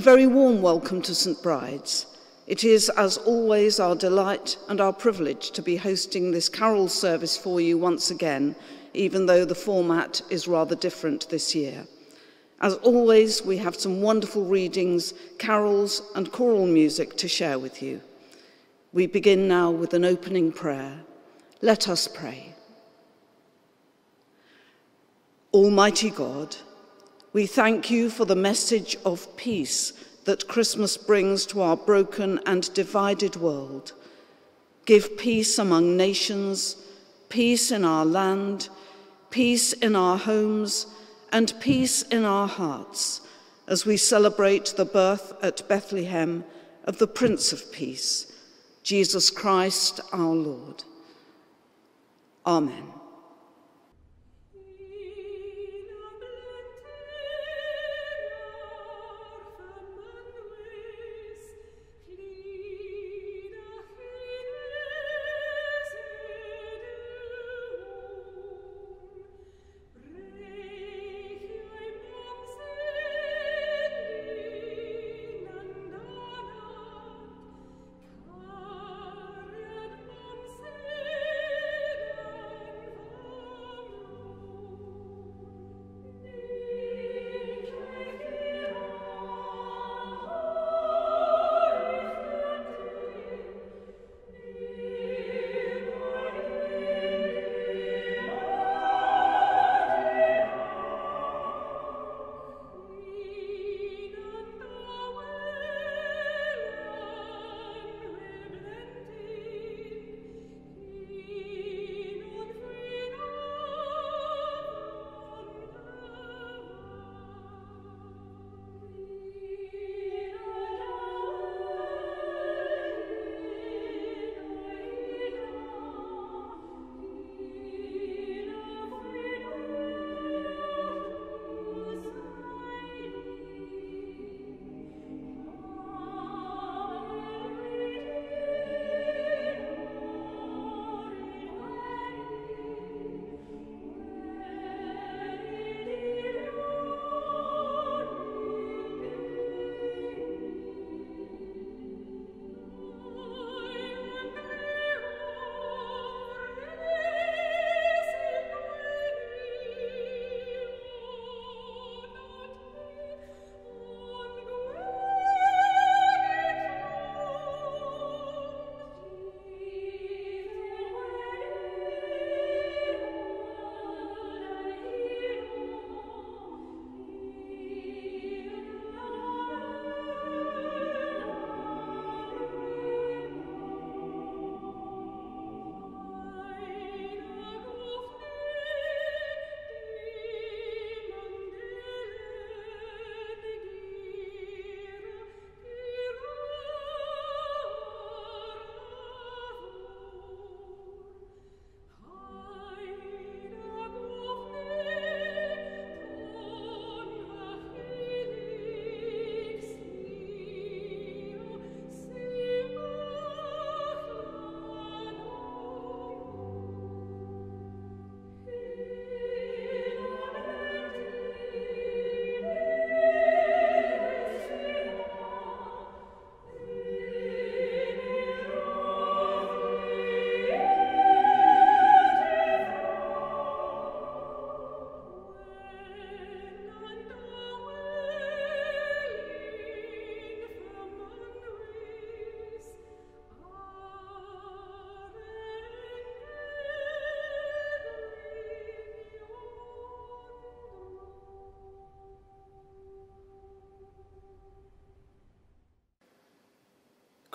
A very warm welcome to St Bride's. It is, as always, our delight and our privilege to be hosting this carol service for you once again, even though the format is rather different this year. As always, we have some wonderful readings, carols, and choral music to share with you. We begin now with an opening prayer. Let us pray. Almighty God, we thank you for the message of peace that Christmas brings to our broken and divided world. Give peace among nations, peace in our land, peace in our homes, and peace in our hearts as we celebrate the birth at Bethlehem of the Prince of Peace, Jesus Christ our Lord. Amen.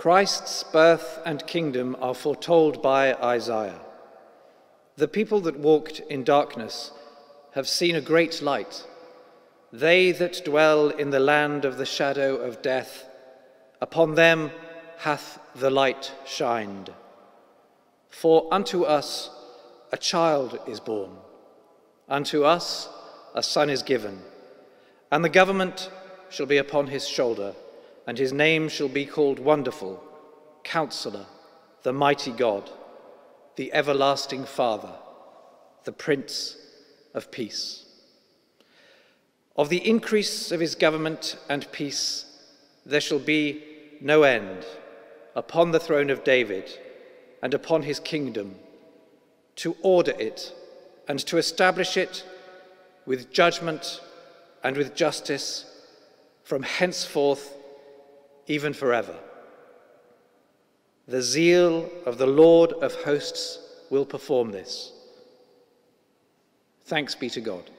Christ's birth and kingdom are foretold by Isaiah. The people that walked in darkness have seen a great light. They that dwell in the land of the shadow of death, upon them hath the light shined. For unto us a child is born, unto us a son is given, and the government shall be upon his shoulder and his name shall be called Wonderful, Counselor, the Mighty God, the Everlasting Father, the Prince of Peace. Of the increase of his government and peace there shall be no end upon the throne of David and upon his kingdom, to order it and to establish it with judgment and with justice from henceforth, even forever. The zeal of the Lord of hosts will perform this. Thanks be to God.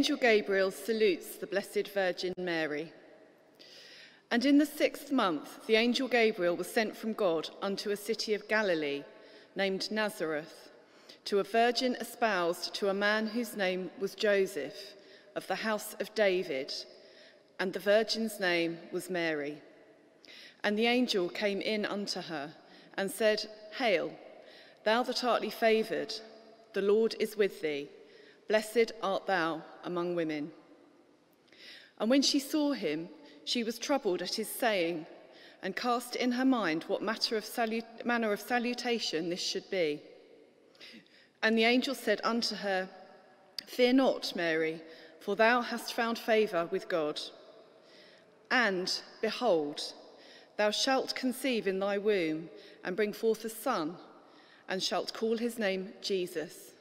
Angel Gabriel salutes the Blessed Virgin Mary. And in the sixth month, the angel Gabriel was sent from God unto a city of Galilee named Nazareth, to a virgin espoused to a man whose name was Joseph, of the house of David, and the virgin's name was Mary. And the angel came in unto her and said, Hail, thou that art favoured, the Lord is with thee. Blessed art thou among women. And when she saw him, she was troubled at his saying, and cast in her mind what matter of manner of salutation this should be. And the angel said unto her, Fear not, Mary, for thou hast found favour with God. And, behold, thou shalt conceive in thy womb, and bring forth a son, and shalt call his name Jesus.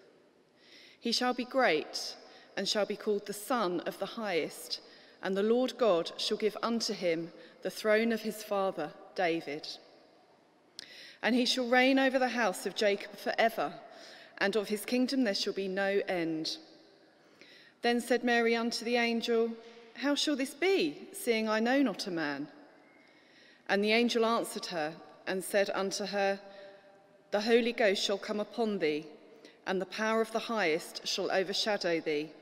He shall be great, and shall be called the Son of the Highest, and the Lord God shall give unto him the throne of his father David. And he shall reign over the house of Jacob forever, and of his kingdom there shall be no end. Then said Mary unto the angel, How shall this be, seeing I know not a man? And the angel answered her and said unto her, The Holy Ghost shall come upon thee, and the power of the highest shall overshadow thee.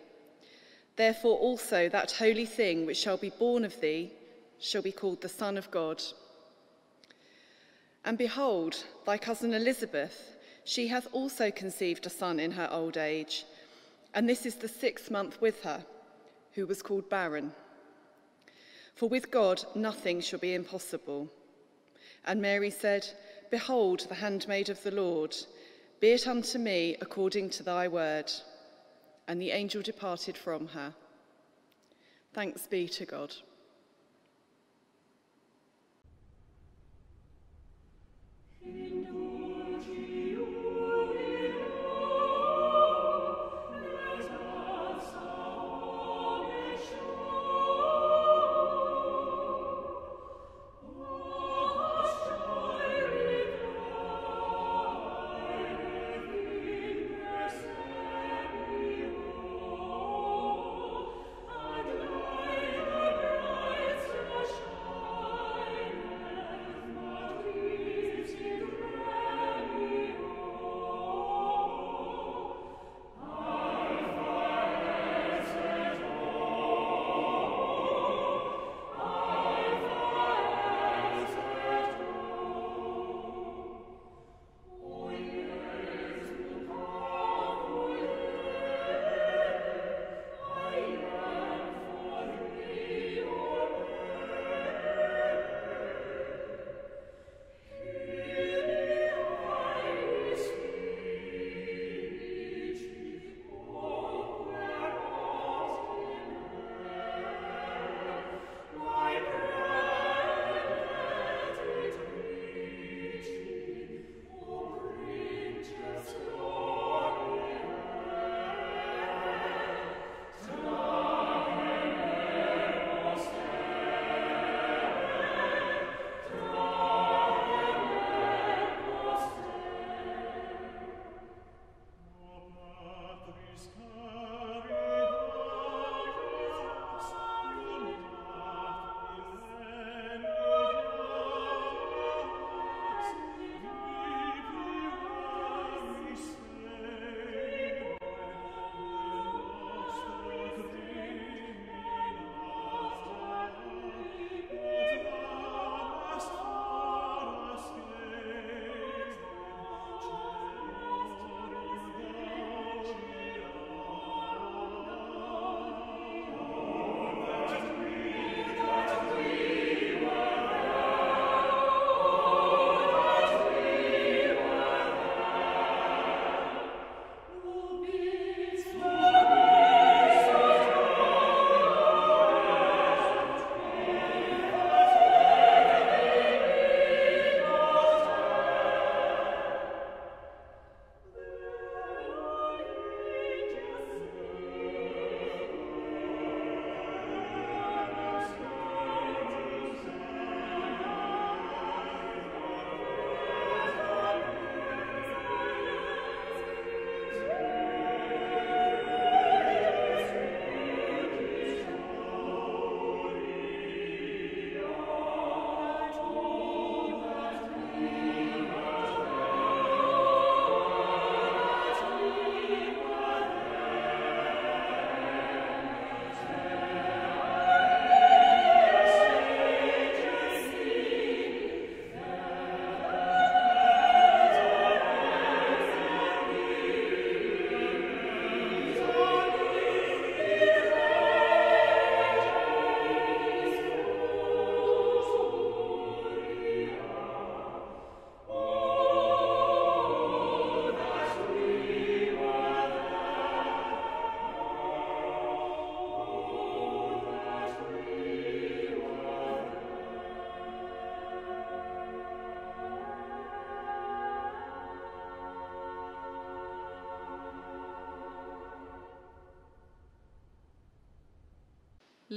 Therefore also that holy thing which shall be born of thee shall be called the Son of God. And behold, thy cousin Elizabeth, she hath also conceived a son in her old age, and this is the sixth month with her, who was called barren. For with God nothing shall be impossible. And Mary said, Behold, the handmaid of the Lord, be it unto me according to thy word. And the angel departed from her. Thanks be to God.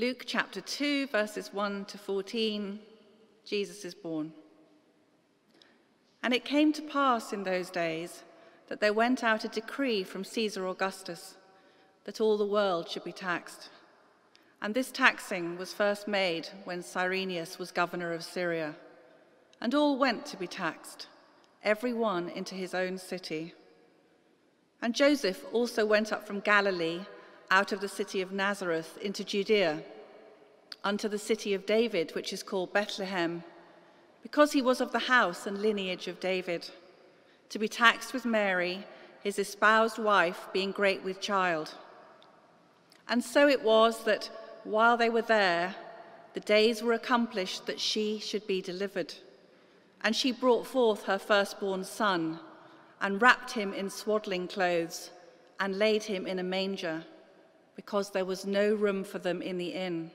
Luke chapter 2, verses 1 to 14, Jesus is born. And it came to pass in those days that there went out a decree from Caesar Augustus that all the world should be taxed. And this taxing was first made when Cyrenius was governor of Syria. And all went to be taxed, every one into his own city. And Joseph also went up from Galilee out of the city of Nazareth into Judea, unto the city of David, which is called Bethlehem, because he was of the house and lineage of David, to be taxed with Mary, his espoused wife, being great with child. And so it was that while they were there, the days were accomplished that she should be delivered. And she brought forth her firstborn son, and wrapped him in swaddling clothes, and laid him in a manger because there was no room for them in the inn.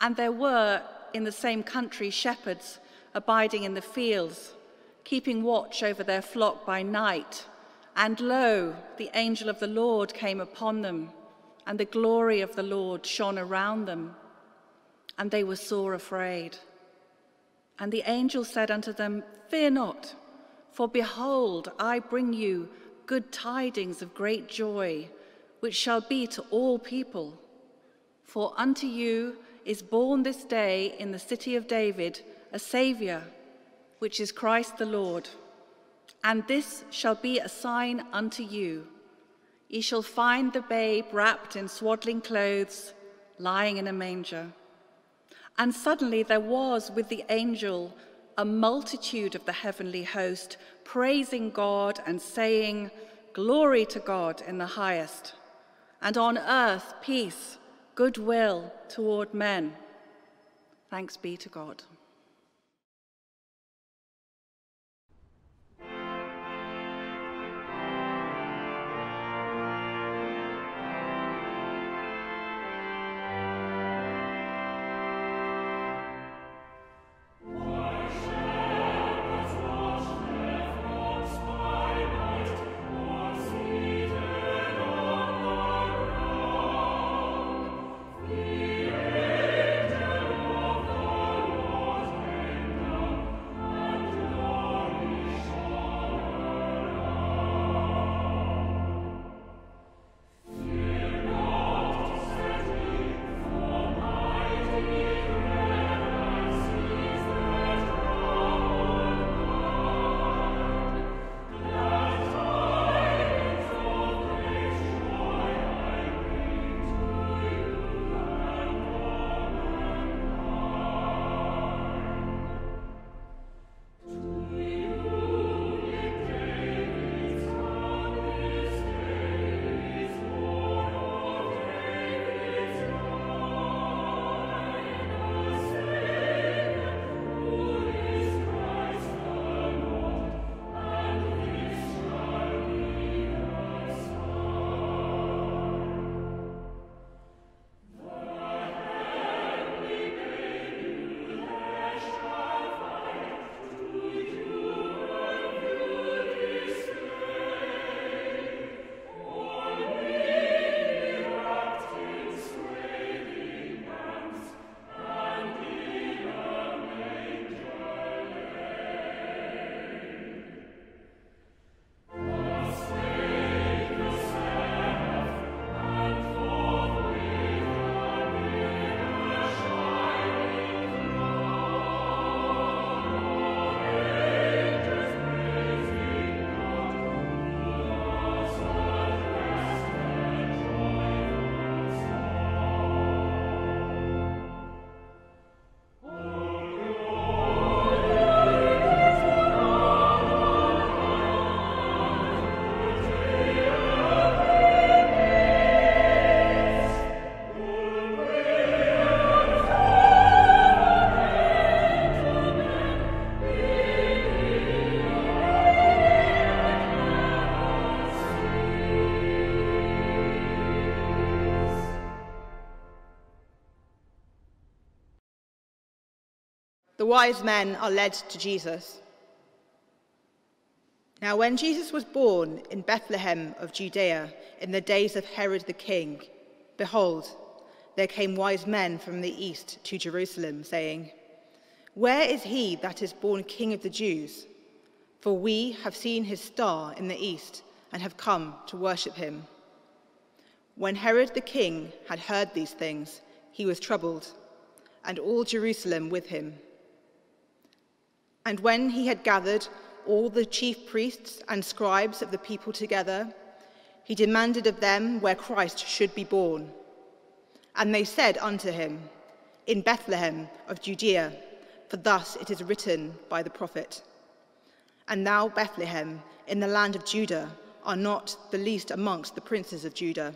And there were in the same country shepherds abiding in the fields, keeping watch over their flock by night. And lo, the angel of the Lord came upon them, and the glory of the Lord shone around them, and they were sore afraid. And the angel said unto them, Fear not, for behold, I bring you good tidings of great joy which shall be to all people. For unto you is born this day in the city of David a Saviour, which is Christ the Lord. And this shall be a sign unto you. Ye shall find the babe wrapped in swaddling clothes, lying in a manger. And suddenly there was with the angel a multitude of the heavenly host, praising God and saying, Glory to God in the highest and on earth peace, goodwill toward men. Thanks be to God. Wise men are led to Jesus. Now, when Jesus was born in Bethlehem of Judea in the days of Herod the king, behold, there came wise men from the east to Jerusalem, saying, Where is he that is born King of the Jews? For we have seen his star in the east and have come to worship him. When Herod the king had heard these things, he was troubled, and all Jerusalem with him. And when he had gathered all the chief priests and scribes of the people together, he demanded of them where Christ should be born. And they said unto him, In Bethlehem of Judea, for thus it is written by the prophet. And thou, Bethlehem, in the land of Judah, are not the least amongst the princes of Judah.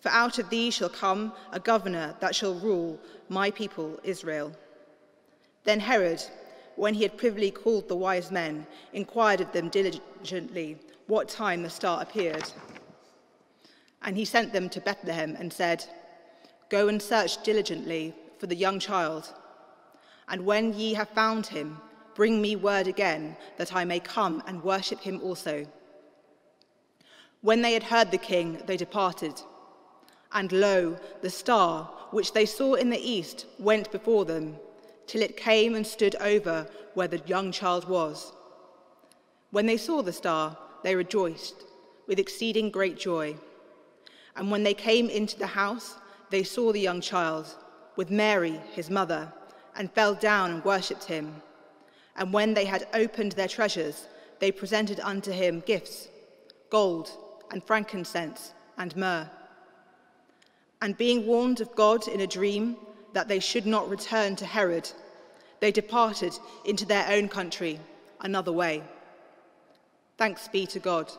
For out of thee shall come a governor that shall rule my people Israel. Then Herod, when he had privily called the wise men, inquired of them diligently what time the star appeared. And he sent them to Bethlehem and said, Go and search diligently for the young child. And when ye have found him, bring me word again, that I may come and worship him also. When they had heard the king, they departed. And lo, the star, which they saw in the east, went before them, till it came and stood over where the young child was. When they saw the star, they rejoiced with exceeding great joy. And when they came into the house, they saw the young child with Mary, his mother, and fell down and worshipped him. And when they had opened their treasures, they presented unto him gifts gold and frankincense and myrrh. And being warned of God in a dream that they should not return to Herod, they departed into their own country another way. Thanks be to God.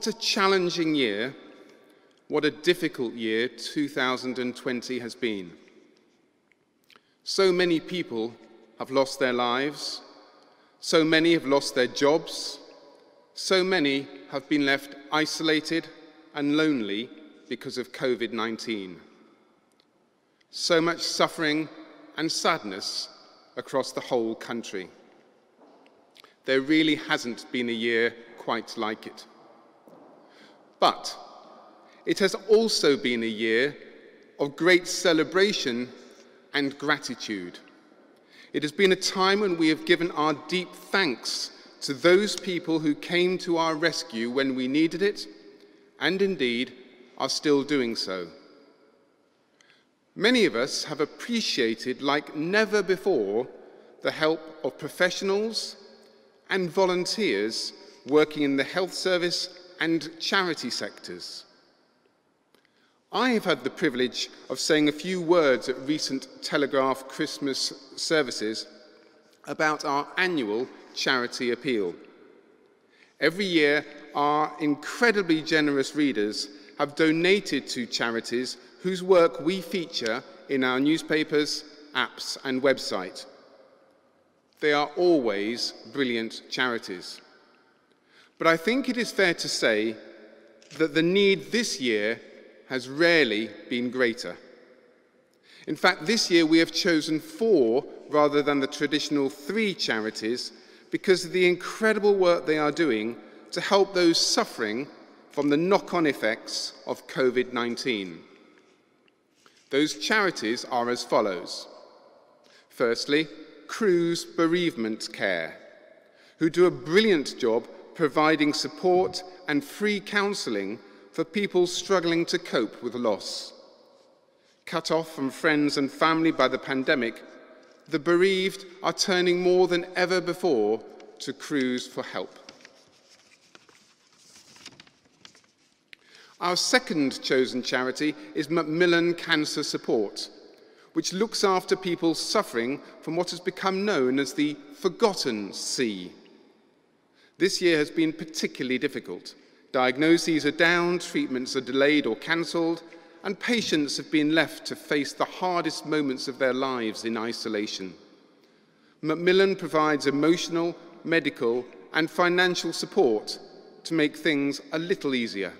What a challenging year, what a difficult year 2020 has been. So many people have lost their lives, so many have lost their jobs, so many have been left isolated and lonely because of COVID 19. So much suffering and sadness across the whole country. There really hasn't been a year quite like it. But it has also been a year of great celebration and gratitude. It has been a time when we have given our deep thanks to those people who came to our rescue when we needed it, and indeed are still doing so. Many of us have appreciated, like never before, the help of professionals and volunteers working in the health service and charity sectors. I have had the privilege of saying a few words at recent Telegraph Christmas services about our annual charity appeal. Every year, our incredibly generous readers have donated to charities whose work we feature in our newspapers, apps, and website. They are always brilliant charities. But I think it is fair to say that the need this year has rarely been greater. In fact, this year we have chosen four rather than the traditional three charities because of the incredible work they are doing to help those suffering from the knock on effects of COVID 19. Those charities are as follows. Firstly, Cruse Bereavement Care, who do a brilliant job providing support and free counselling for people struggling to cope with loss. Cut off from friends and family by the pandemic, the bereaved are turning more than ever before to Cruse for help. Our second chosen charity is Macmillan Cancer Support, which looks after people suffering from what has become known as the forgotten C. This year has been particularly difficult. Diagnoses are down, treatments are delayed or cancelled, and patients have been left to face the hardest moments of their lives in isolation. Macmillan provides emotional, medical, and financial support to make things a little easier.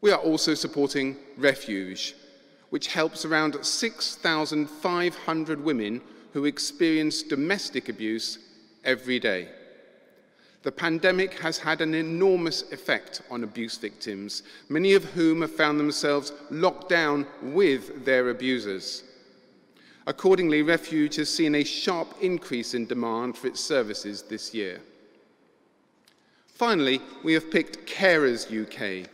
We are also supporting Refuge, which helps around 6,500 women who experience domestic abuse every day. The pandemic has had an enormous effect on abuse victims, many of whom have found themselves locked down with their abusers. Accordingly, Refuge has seen a sharp increase in demand for its services this year. Finally, we have picked Carers UK,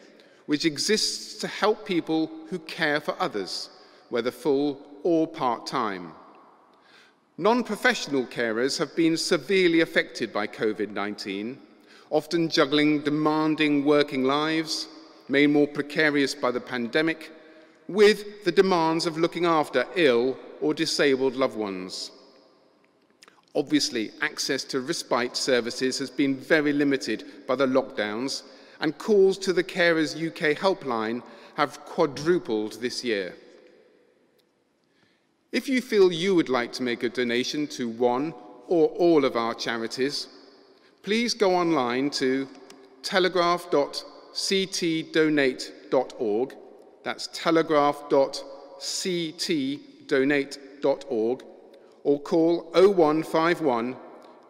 which exists to help people who care for others, whether full or part time. Non professional carers have been severely affected by COVID 19, often juggling demanding working lives, made more precarious by the pandemic, with the demands of looking after ill or disabled loved ones. Obviously, access to respite services has been very limited by the lockdowns, and calls to the Carers UK helpline have quadrupled this year. If you feel you would like to make a donation to one or all of our charities, please go online to telegraph.ctdonate.org. That's telegraph.ctdonate.org or call 0151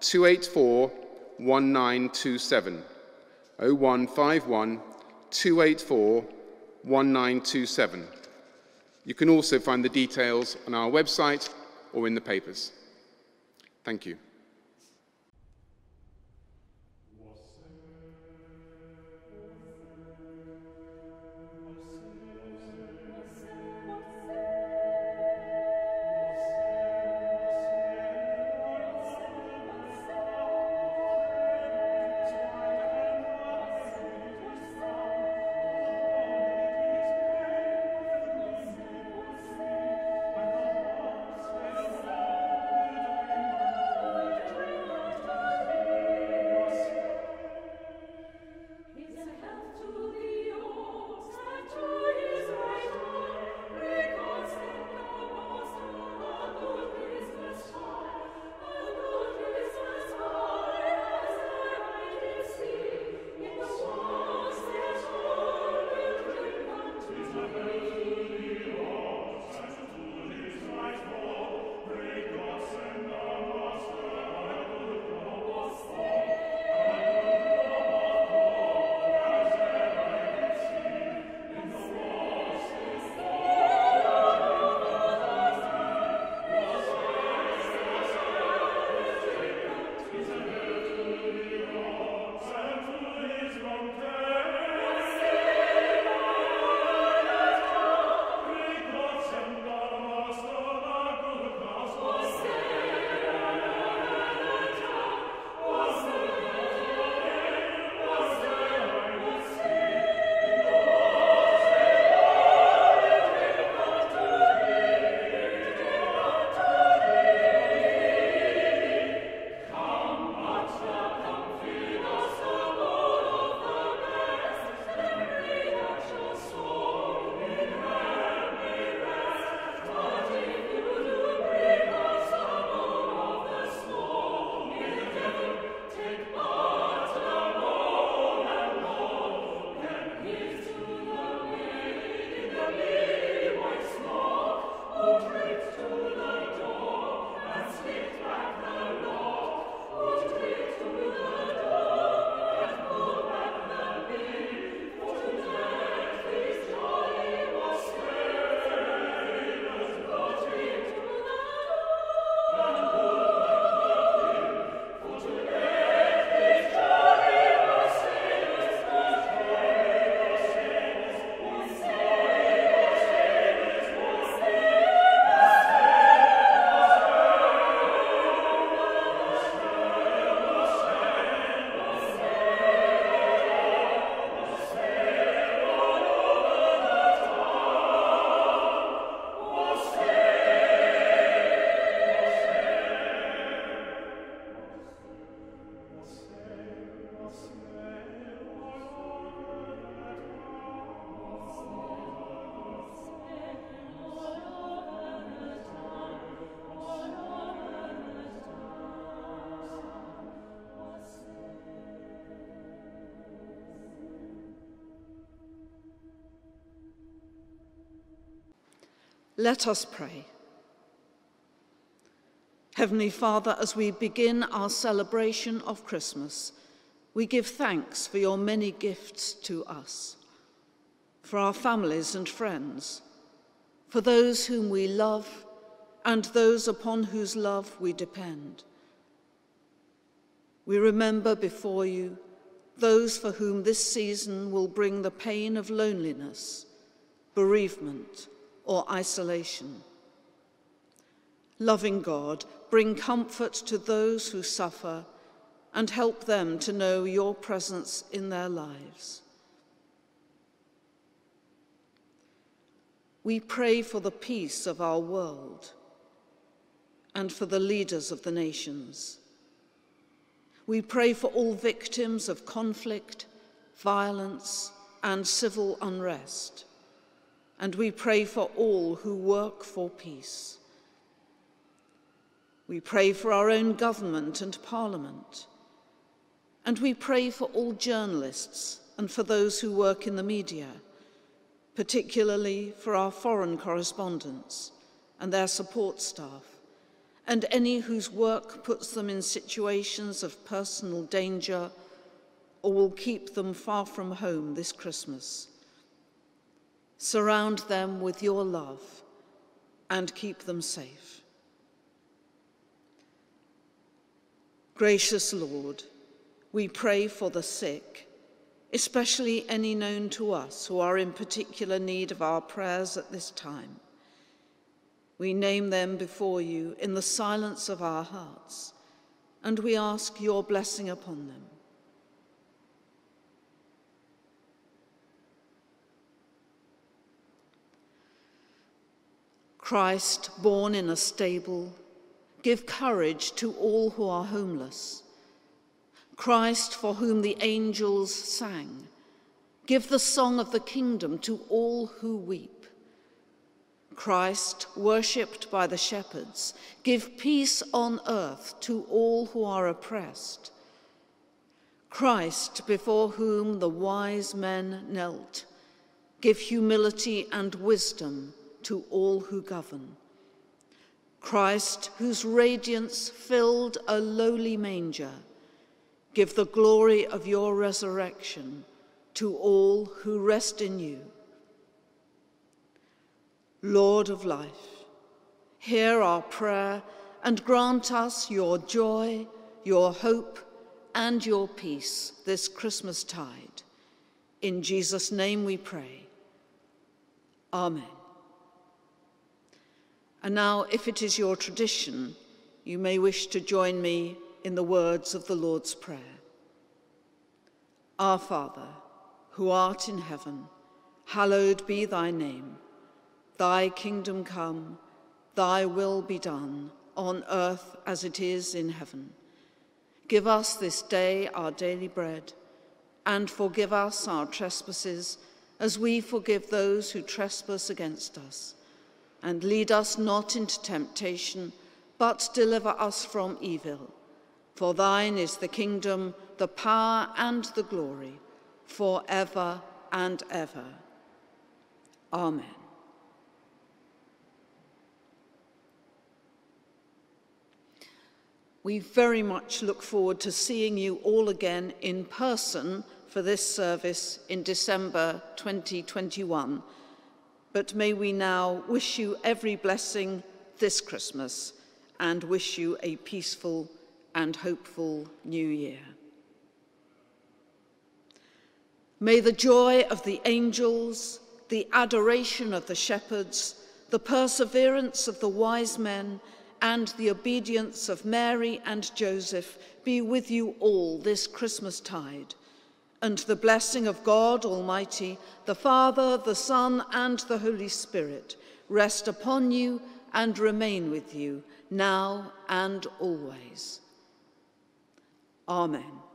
284 1927. 0151 284 1927. You can also find the details on our website or in the papers. Thank you. Let us pray. Heavenly Father, as we begin our celebration of Christmas, we give thanks for your many gifts to us, for our families and friends, for those whom we love and those upon whose love we depend. We remember before you those for whom this season will bring the pain of loneliness, bereavement, or isolation. Loving God, bring comfort to those who suffer and help them to know your presence in their lives. We pray for the peace of our world and for the leaders of the nations. We pray for all victims of conflict, violence, and civil unrest. And we pray for all who work for peace. We pray for our own government and parliament. And we pray for all journalists and for those who work in the media, particularly for our foreign correspondents and their support staff, and any whose work puts them in situations of personal danger or will keep them far from home this Christmas. Surround them with your love and keep them safe. Gracious Lord, we pray for the sick, especially any known to us who are in particular need of our prayers at this time. We name them before you in the silence of our hearts, and we ask your blessing upon them. Christ, born in a stable, give courage to all who are homeless. Christ, for whom the angels sang, give the song of the kingdom to all who weep. Christ, worshipped by the shepherds, give peace on earth to all who are oppressed. Christ, before whom the wise men knelt, give humility and wisdom to all who govern. Christ, whose radiance filled a lowly manger, give the glory of your resurrection to all who rest in you. Lord of life, hear our prayer and grant us your joy, your hope, and your peace this Christmas tide. In Jesus' name we pray. Amen. And now, if it is your tradition, you may wish to join me in the words of the Lord's Prayer. Our Father, who art in heaven, hallowed be thy name. Thy kingdom come, thy will be done, on earth as it is in heaven. Give us this day our daily bread, and forgive us our trespasses, as we forgive those who trespass against us and lead us not into temptation, but deliver us from evil. For thine is the kingdom, the power, and the glory, for ever and ever. Amen. We very much look forward to seeing you all again in person for this service in December 2021 but may we now wish you every blessing this Christmas and wish you a peaceful and hopeful new year. May the joy of the angels, the adoration of the shepherds, the perseverance of the wise men, and the obedience of Mary and Joseph be with you all this Christmas tide and the blessing of God Almighty, the Father, the Son, and the Holy Spirit rest upon you and remain with you now and always. Amen.